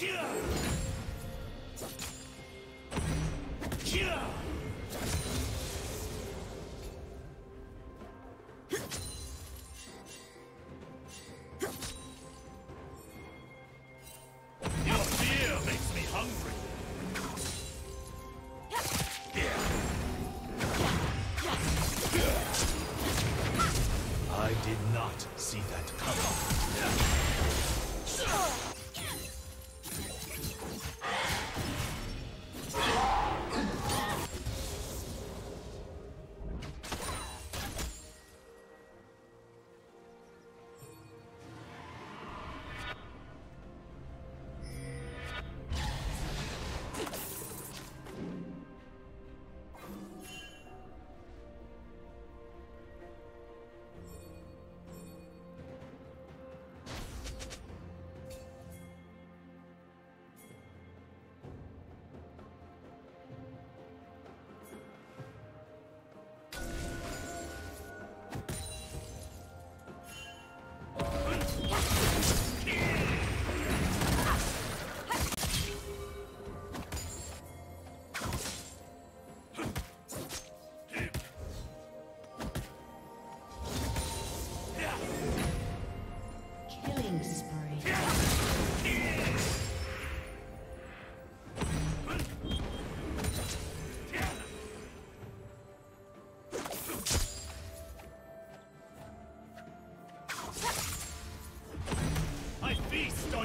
Your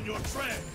your tread.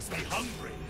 Makes me hungry.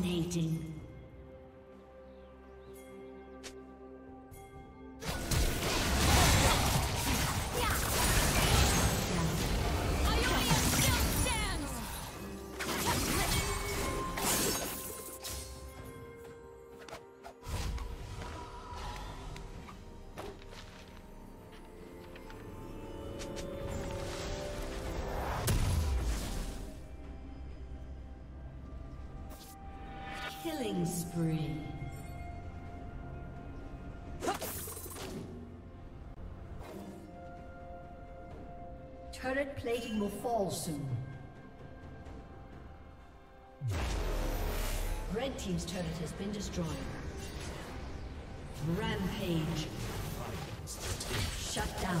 Dominating. Killing spree. Turret plating will fall soon. Red Team's turret has been destroyed. Rampage. Shut down.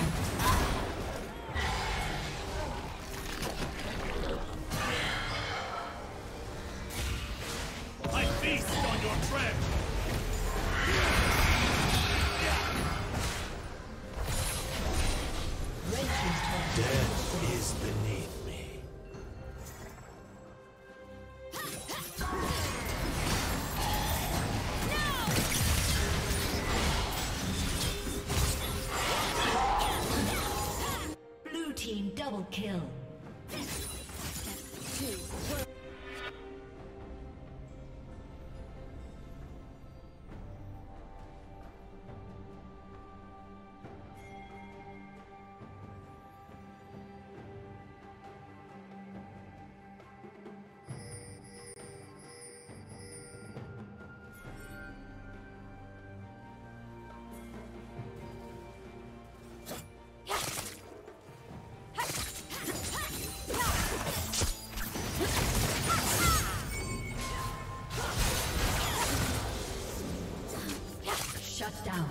down.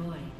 destroyed.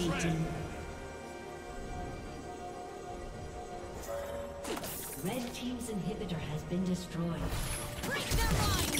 Dominating. Red Team's inhibitor has been destroyed. Break their line!